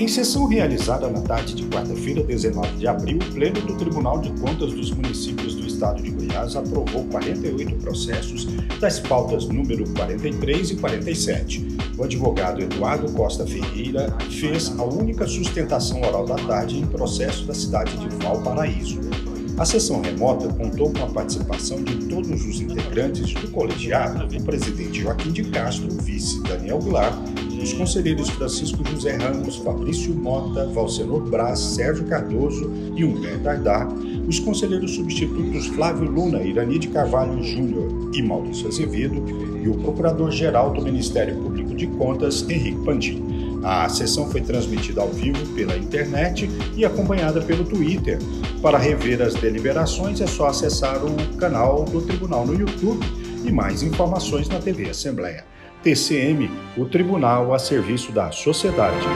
Em sessão realizada na tarde de quarta-feira, 19 de abril, o Pleno do Tribunal de Contas dos Municípios do Estado de Goiás aprovou 48 processos das pautas número 43 e 47. O advogado Eduardo Costa Ferreira fez a única sustentação oral da tarde em processo da cidade de Valparaíso. A sessão remota contou com a participação de todos os integrantes do colegiado, o presidente Joaquim de Castro, o vice Daniel Goulart, os conselheiros Francisco José Ramos, Fabrício Mota, Valcenor Braz, Sérgio Cardoso e Humberto Ardar, os conselheiros substitutos Flávio Luna, Irani de Carvalho Júnior e Maurício Azevedo e o procurador-geral do Ministério Público de Contas, Henrique Pandim. A sessão foi transmitida ao vivo pela internet e acompanhada pelo Twitter. Para rever as deliberações é só acessar o canal do Tribunal no YouTube e mais informações na TV Assembleia. TCM, o Tribunal a Serviço da Sociedade.